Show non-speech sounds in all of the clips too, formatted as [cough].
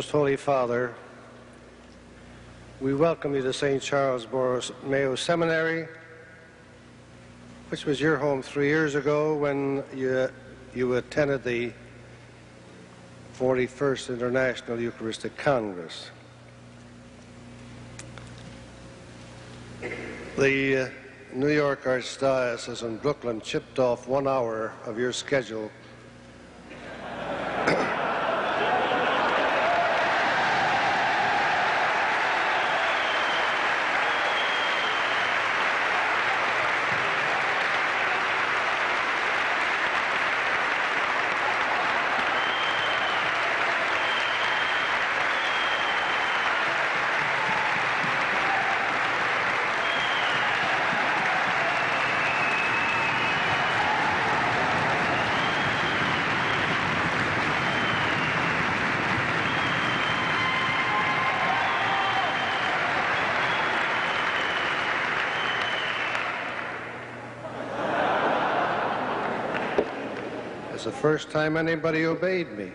Most Holy Father, we welcome you to St. Charles Borromeo Seminary, which was your home three years ago when you, you attended the 41st International Eucharistic Congress. The uh, New York Archdiocese in Brooklyn chipped off one hour of your schedule the first time anybody obeyed me.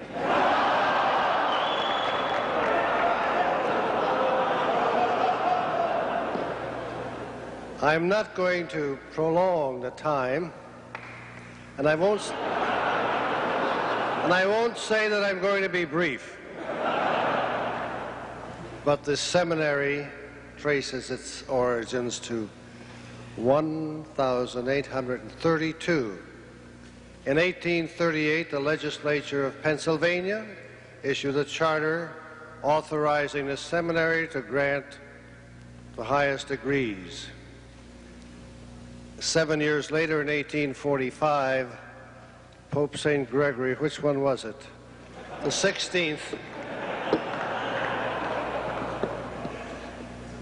I'm not going to prolong the time, and I won't, and I won't say that I'm going to be brief. But this seminary traces its origins to 1832 in 1838, the legislature of Pennsylvania issued a charter authorizing the seminary to grant the highest degrees. Seven years later, in 1845, Pope St. Gregory, which one was it? The 16th,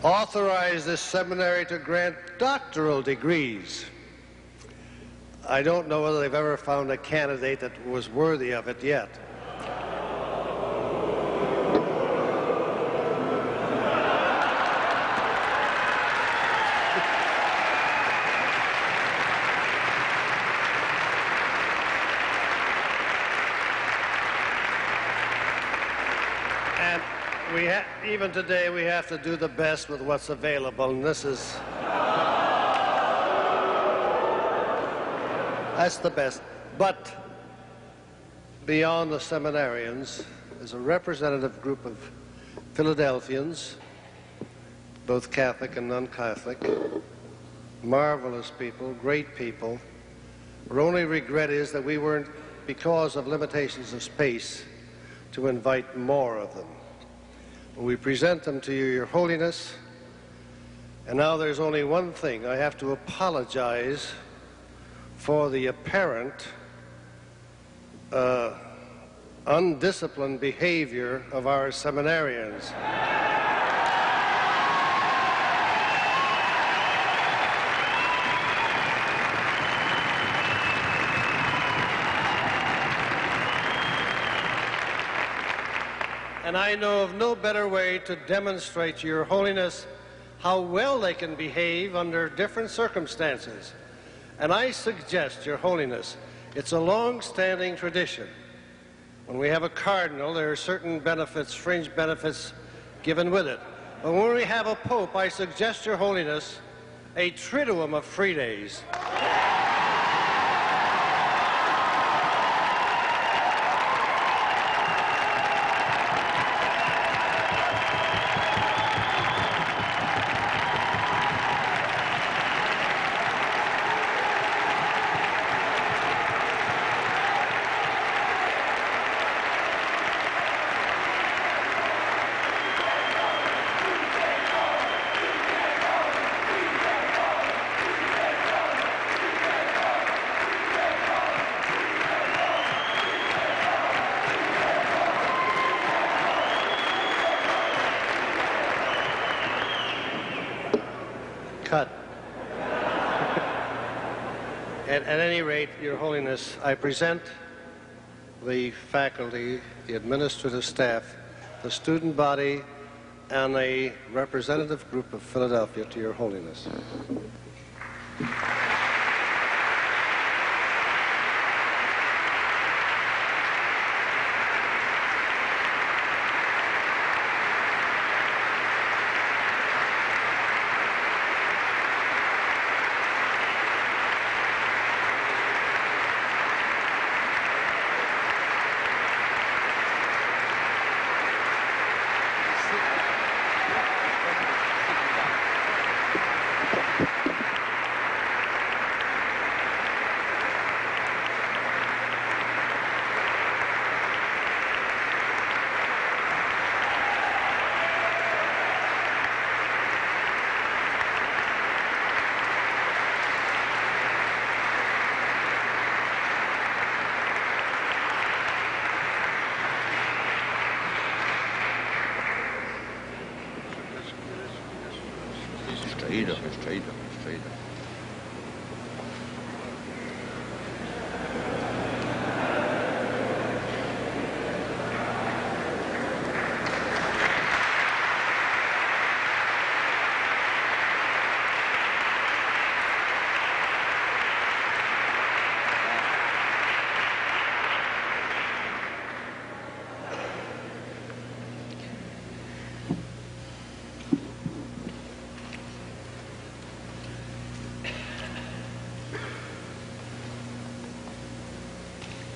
authorized this seminary to grant doctoral degrees. I don't know whether they've ever found a candidate that was worthy of it yet. and we even today we have to do the best with what's available, and this is. That's the best. But beyond the seminarians is a representative group of Philadelphians, both Catholic and non-Catholic, marvelous people, great people. Our only regret is that we weren't, because of limitations of space, to invite more of them. We present them to you, Your Holiness, and now there's only one thing. I have to apologize for the apparent uh, undisciplined behavior of our seminarians. And I know of no better way to demonstrate to your holiness how well they can behave under different circumstances. And I suggest, Your Holiness, it's a long-standing tradition. When we have a cardinal, there are certain benefits, fringe benefits given with it. But when we have a pope, I suggest, Your Holiness, a triduum of free days. At, at, any rate, I present the faculty, the administrative staff, the student body, and a representative group of Philadelphia to Your Holiness.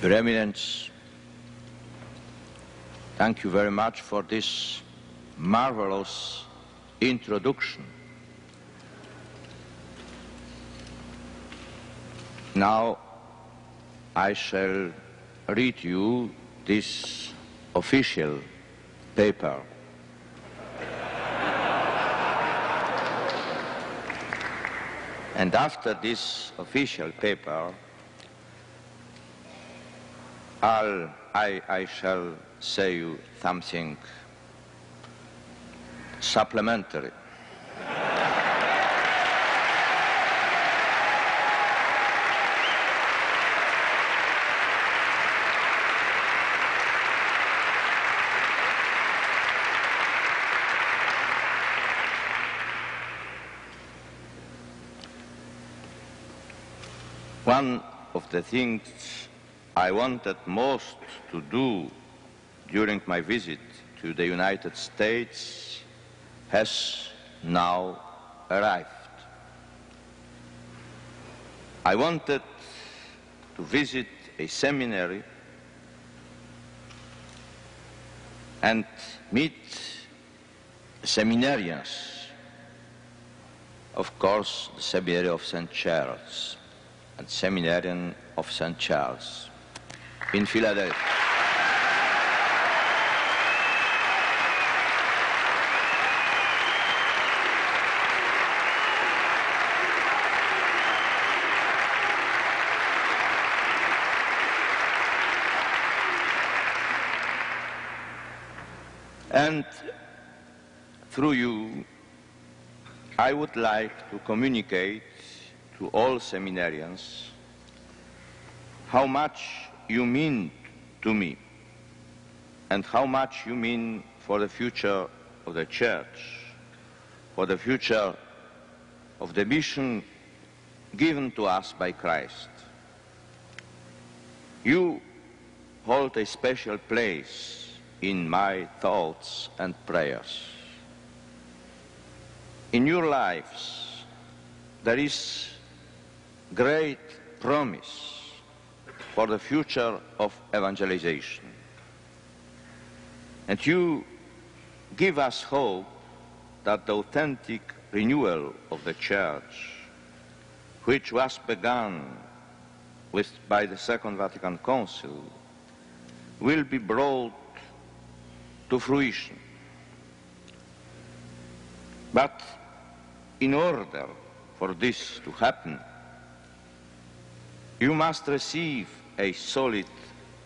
Your Eminence, thank you very much for this marvelous introduction. Now I shall read you this official paper. And after this official paper, I'll, I, I shall say you something supplementary. One of the things I wanted most to do during my visit to the United States has now arrived. I wanted to visit a seminary and meet seminarians. Of course, the Seminary of St. Charles and Seminarian of St. Charles in Philadelphia. And through you, I would like to communicate to all seminarians how much you mean to me and how much you mean for the future of the church, for the future of the mission given to us by Christ. You hold a special place in my thoughts and prayers. In your lives, there is great promise for the future of evangelization. And you give us hope that the authentic renewal of the Church, which was begun with, by the Second Vatican Council, will be brought to fruition. But in order for this to happen, you must receive a solid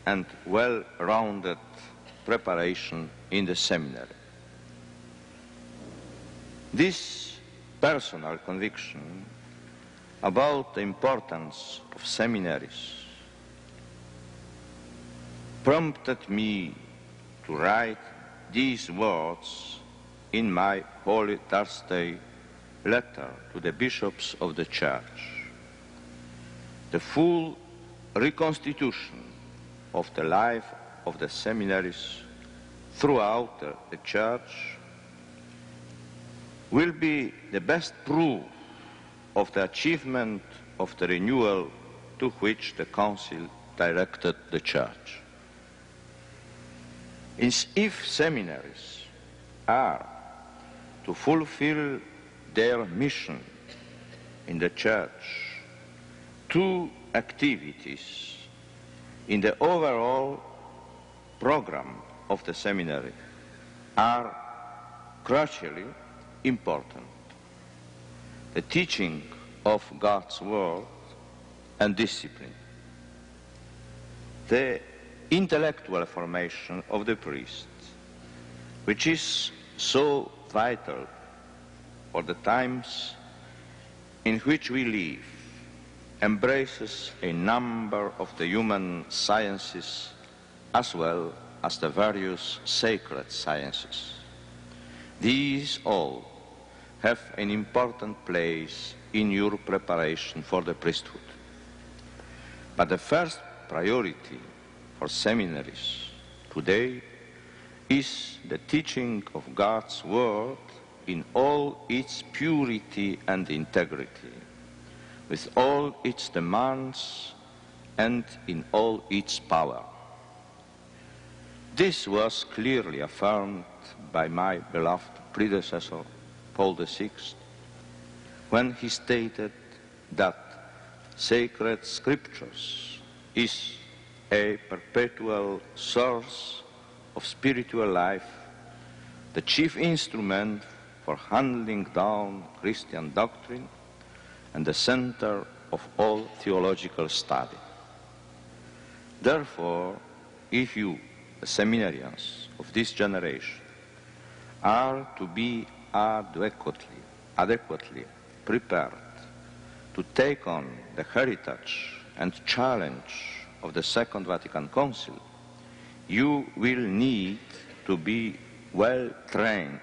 and well-rounded preparation in the seminary. This personal conviction about the importance of seminaries prompted me to write these words in my Holy Thursday letter to the bishops of the Church. The full reconstitution of the life of the seminaries throughout the, Church will be the best proof of the achievement of the renewal to which the Council directed the Church. If seminaries are to fulfill their mission in the Church, two activities in the overall program of the seminary are crucially important. The teaching of God's word and discipline. The intellectual formation of the priest, which is so vital for the times in which we live embraces a number of the human sciences as well as the various sacred sciences. These all have an important place in your preparation for the priesthood. But the first priority for seminaries today is the teaching of God's Word in all its purity and integrity, with all its demands and in all its power. This was clearly affirmed by my beloved predecessor, Paul VI, when he stated that sacred scriptures is a perpetual source of spiritual life, the chief instrument for handling down Christian doctrine, and the center of all theological study. Therefore, if you, the seminarians of this generation, are to be adequately, adequately prepared to take on the heritage and challenge of the Second Vatican Council, you will need to be well trained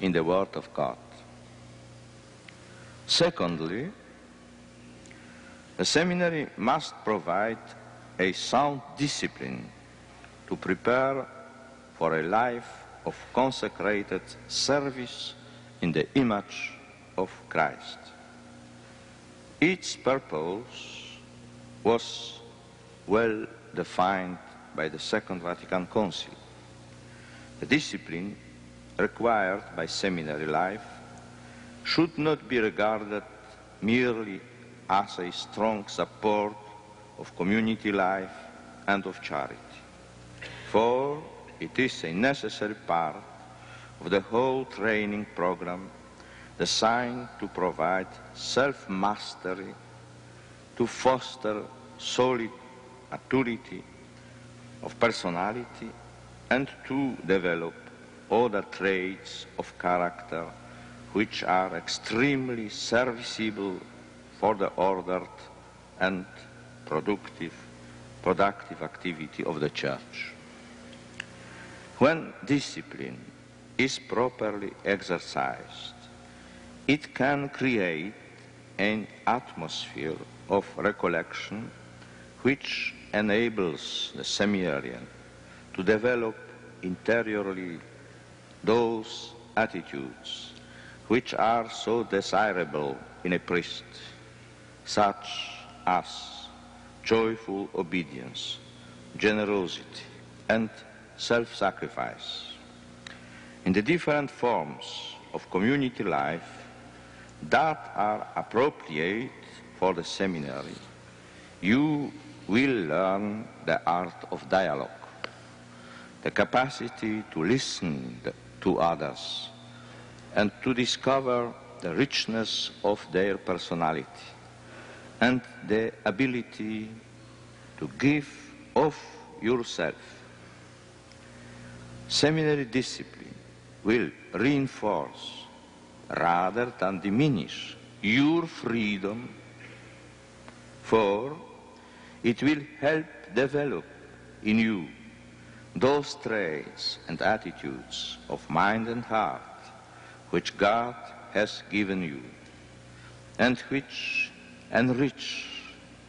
in the Word of God. Secondly, the seminary must provide a sound discipline to prepare for a life of consecrated service in the image of Christ. Its purpose was well defined by the Second Vatican Council. The discipline required by seminary life should not be regarded merely as a strong support of community life and of charity, for it is a necessary part of the whole training program designed to provide self-mastery, to foster solid maturity of personality, and to develop other traits of character which are extremely serviceable for the ordered and productive, productive activity of the Church. When discipline is properly exercised, it can create an atmosphere of recollection which enables the seminarian to develop interiorly those attitudes which are so desirable in a priest, such as joyful obedience, generosity, and self-sacrifice. In the different forms of community life that are appropriate for the seminary, you will learn the art of dialogue, the capacity to listen to others and to discover the richness of their personality and the ability to give of yourself. Seminary discipline will reinforce rather than diminish your freedom, for it will help develop in you those traits and attitudes of mind and heart which God has given you and which enrich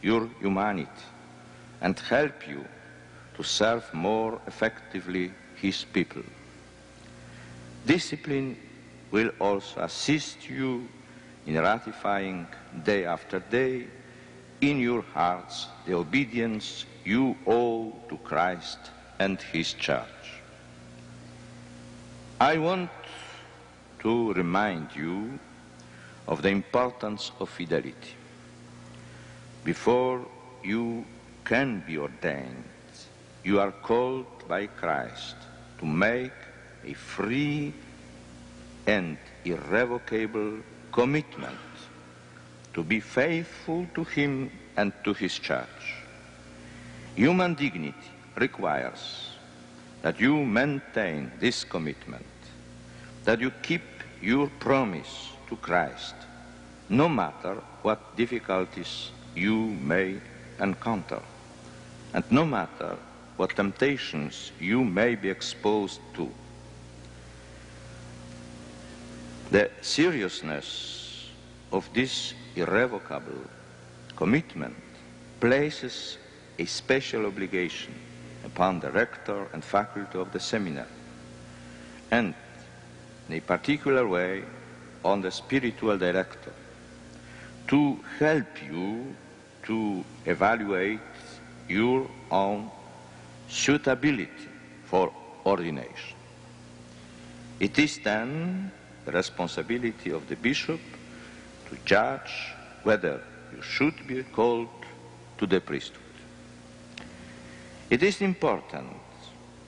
your humanity and help you to serve more effectively His people. Discipline will also assist you in ratifying day after day in your hearts the obedience you owe to Christ and his church. I want to remind you of the importance of fidelity. Before you can be ordained, you are called by Christ to make a free and irrevocable commitment to be faithful to Him and to His church. Human dignity requires that you maintain this commitment, that you keep your promise to Christ, no matter what difficulties you may encounter, and no matter what temptations you may be exposed to. The seriousness of this irrevocable commitment places a special obligation upon the rector and faculty of the seminary, and in a particular way on the spiritual director, to help you to evaluate your own suitability for ordination. It is then the responsibility of the bishop to judge whether you should be called to the priesthood. It is important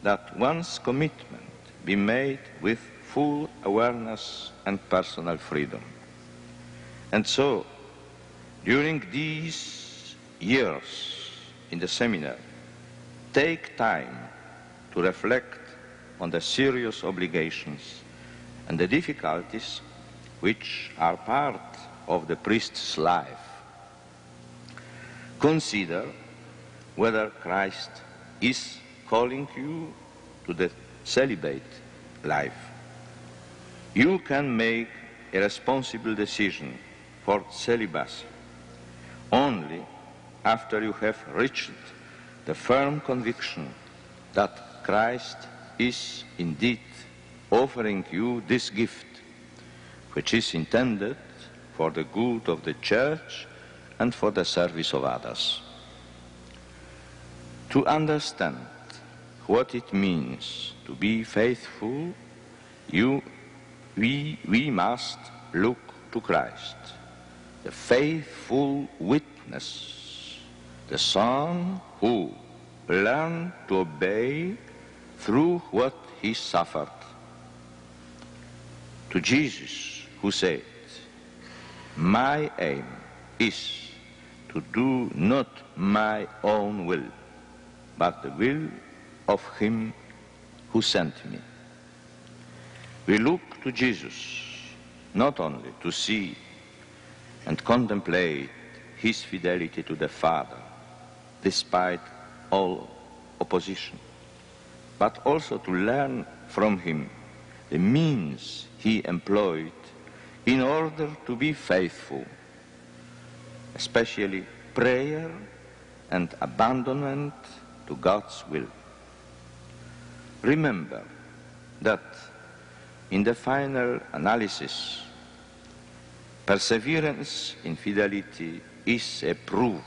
that one's commitment be made with full awareness and personal freedom. And so, during these years in the seminar, take time to reflect on the serious obligations and the difficulties which are part of the priest's life. Consider whether Christ is calling you to the celibate life. You can make a responsible decision for celibacy only after you have reached the firm conviction that Christ is indeed offering you this gift, which is intended for the good of the church and for the service of others. To understand what it means to be faithful, you, we, we must look to Christ, the faithful witness, the Son who learned to obey through what he suffered. To Jesus, who said, My aim is to do not my own will, but the will of him who sent me. We look to Jesus not only to see and contemplate his fidelity to the Father, despite all opposition, but also to learn from him the means he employed in order to be faithful, especially prayer and abandonment to God's will. Remember that in the final analysis, perseverance in fidelity is a proof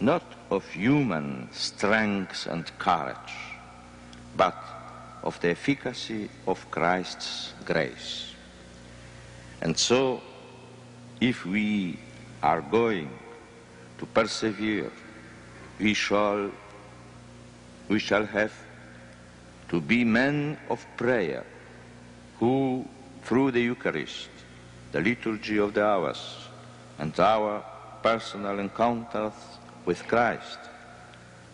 not of human strength and courage, but of the efficacy of Christ's grace. And so, if we are going to persevere, we shall, we shall have to be men of prayer who, through the Eucharist, the liturgy of the hours, and our personal encounters with Christ,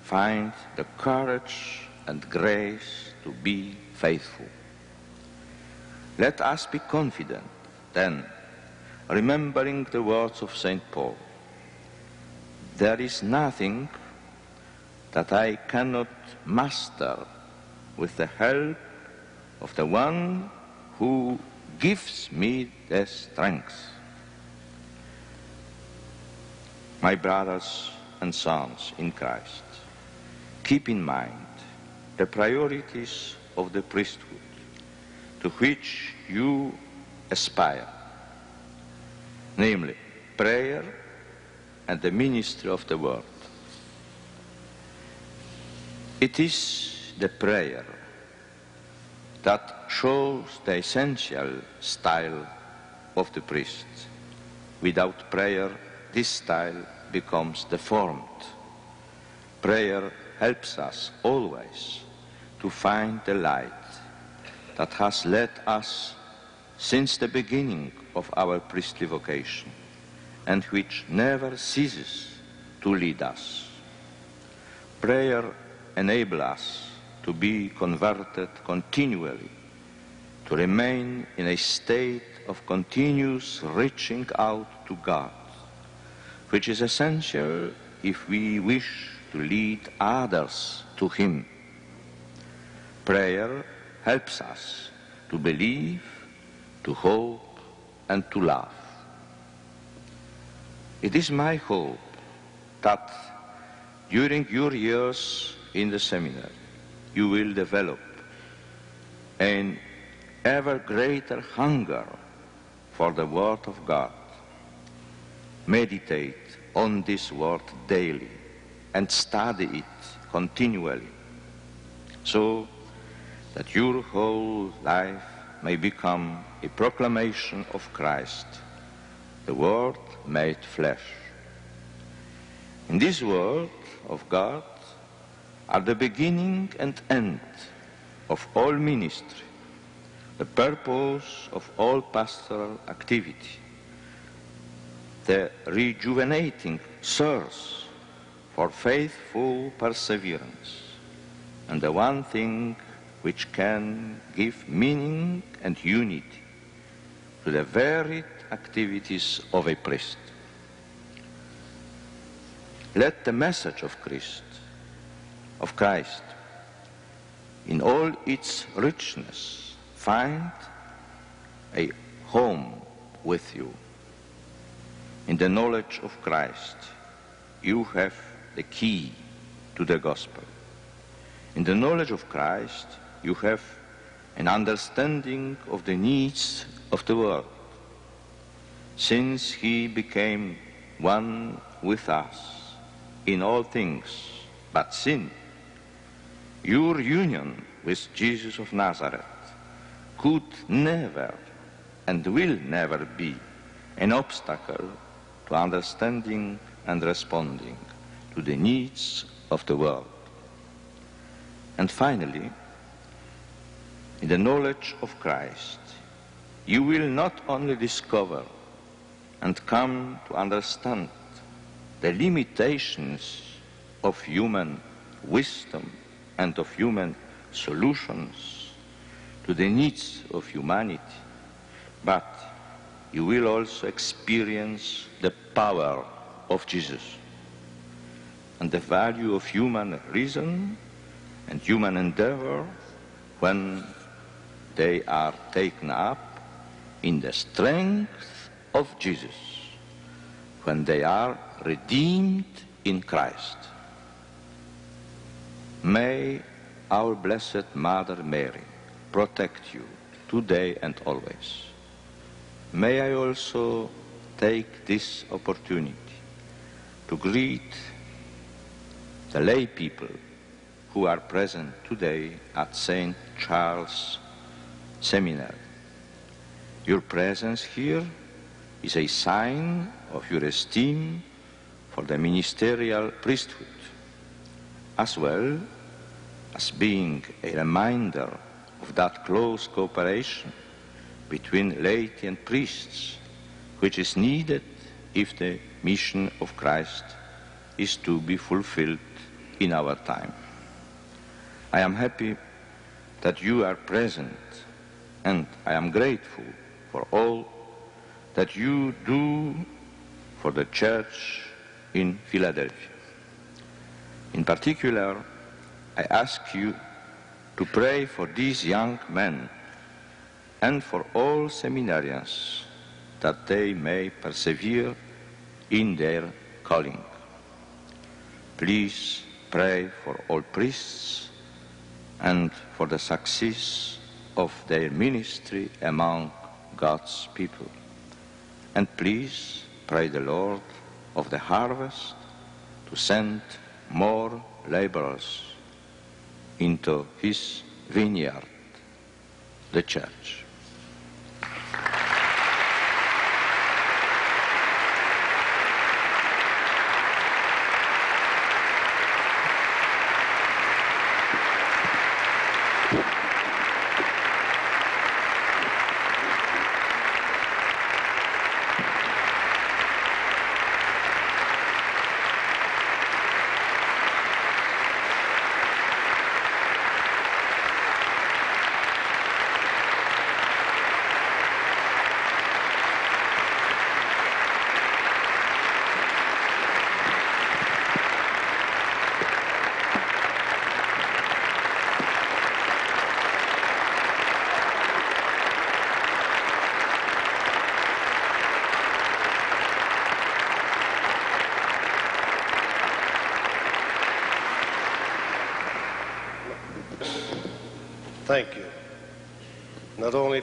find the courage and grace to be faithful. Let us be confident, then, remembering the words of St. Paul. There is nothing that I cannot master with the help of the one who gives me the strength. My brothers and sons in Christ, keep in mind the priorities of the priesthood to which you aspire, namely prayer and the ministry of the word. It is the prayer that shows the essential style of the priest. Without prayer, this style becomes deformed. Prayer helps us always to find the light that has led us since the beginning of our priestly vocation and which never ceases to lead us. Prayer enables us to be converted continually to remain in a state of continuous reaching out to God, which is essential if we wish to lead others to Him. Prayer helps us to believe, to hope, and to love. It is my hope that during your years in the seminary, you will develop an ever greater hunger for the Word of God. Meditate on this Word daily and study it continually so that your whole life may become a proclamation of Christ, the Word made flesh. In this Word of God are the beginning and end of all ministry, the purpose of all pastoral activity, the rejuvenating source for faithful perseverance, and the one thing which can give meaning and unity to the varied activities of a priest. Let the message of Christ, of Christ, in all its richness, find a home with you. In the knowledge of Christ, you have the key to the gospel. In the knowledge of Christ, you have an understanding of the needs of the world. Since he became one with us in all things but sin, your union with Jesus of Nazareth could never and will never be an obstacle to understanding and responding to the needs of the world. And finally, in the knowledge of Christ, you will not only discover and come to understand the limitations of human wisdom and of human solutions to the needs of humanity, but you will also experience the power of Jesus and the value of human reason and human endeavor when they are taken up in the strength of Jesus, when they are redeemed in Christ. May our Blessed Mother Mary protect you today and always. May I also take this opportunity to greet the lay people who are present today at St. Charles Seminary. Your presence here is a sign of your esteem for the ministerial priesthood, as well as being a reminder of that close cooperation between laity and priests, which is needed if the mission of Christ is to be fulfilled in our time. I am happy that you are present and I am grateful for all that you do for the church in Philadelphia. In particular, I ask you to pray for these young men and for all seminarians that they may persevere in their calling. Please pray for all priests and for the success of their ministry among God's people. And please pray the Lord of the harvest to send more laborers into his vineyard, the church.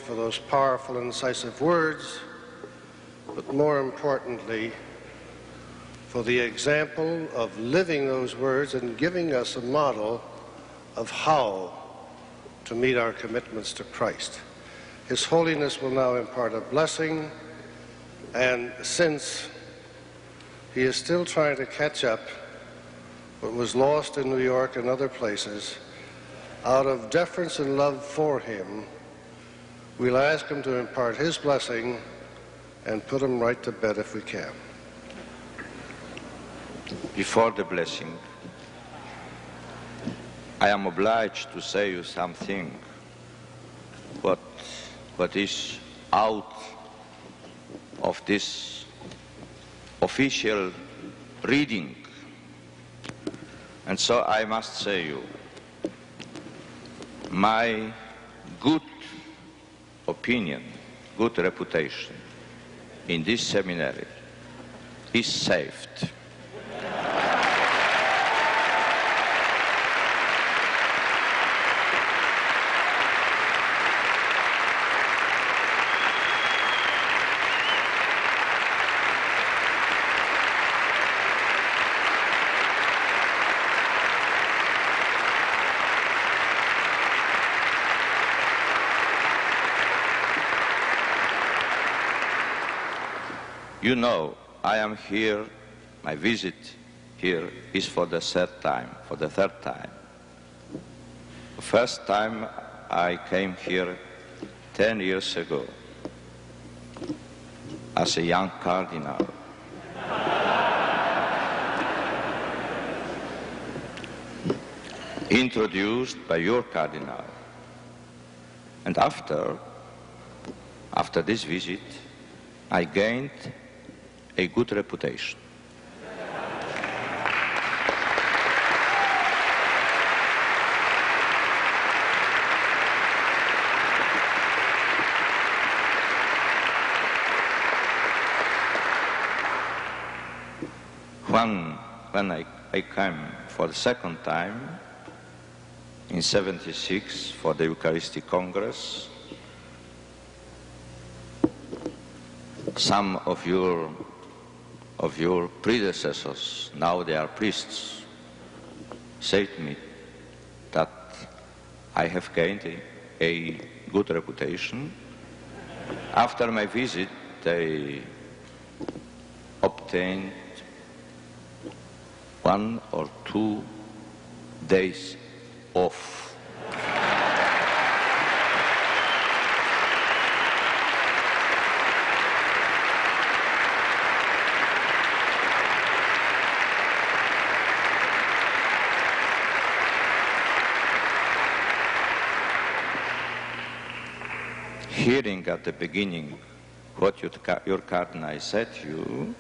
For those powerful, incisive words, but more importantly, for the example of living those words and giving us a model of how to meet our commitments to Christ. His Holiness will now impart a blessing, and since he is still trying to catch up what was lost in New York and other places, out of deference and love for him, we'll ask him to impart his blessing and put him right to bed if we can. Before the blessing, I am obliged to say you something what, what is out of this official reading. And so I must say you, my good opinion, good reputation in this seminary is saved. You know, I am here, my visit here is for the third time, for the third time. The first time I came here 10 years ago as a young cardinal. [laughs] introduced by your cardinal. And after, after this visit, I gained a good reputation. When, when I, I came for the second time in 76 for the Eucharistic Congress, some of your of your predecessors, now they are priests, said to me that I have gained a, a good reputation. After my visit, they obtained one or two days off hearing at the beginning what your cardinal said to you,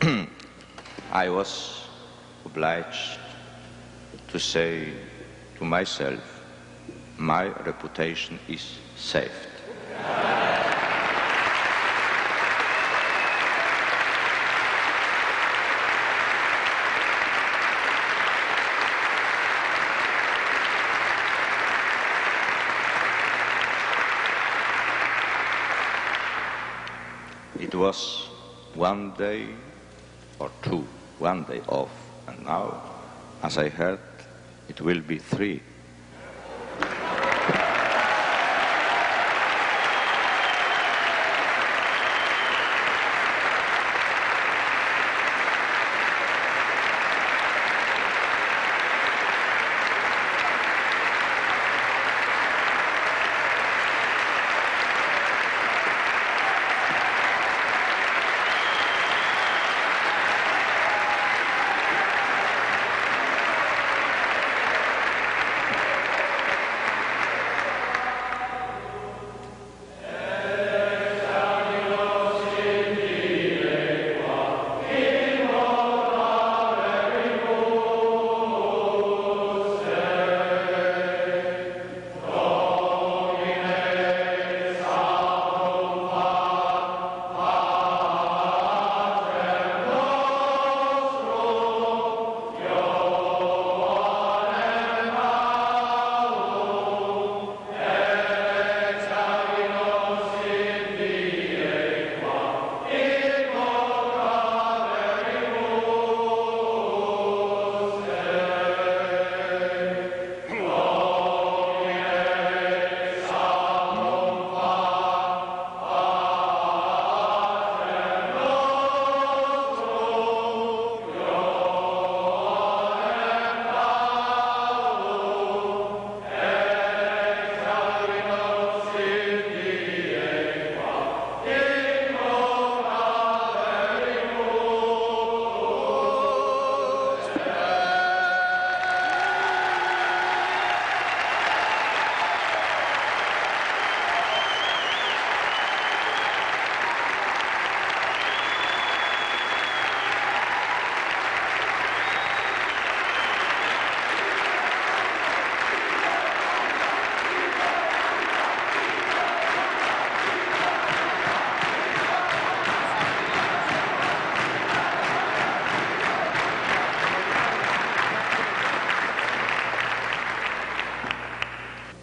[clears throat] I was obliged to say to myself, my reputation is saved. It was one day or two, one day off, and now, as I heard, it will be three.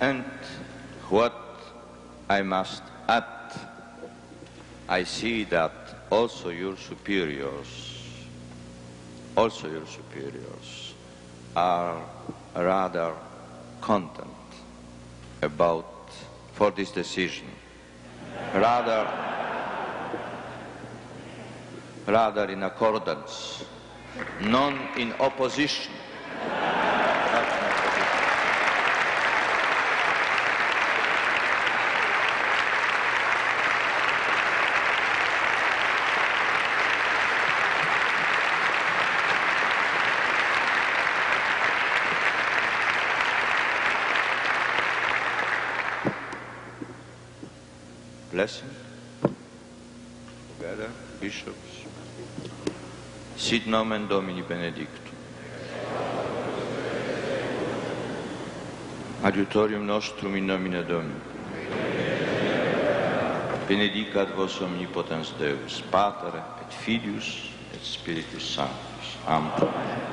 And what I must add, I see that also your superiors, also your superiors, are rather content about for this decision, rather, rather in accordance, non in opposition. nomen Domini benedictum. Adiutorium nostrum in nomine Domini. Benedicat vos omnipotens Deus, Pater et Filius et Spiritus Sanctus. Amen.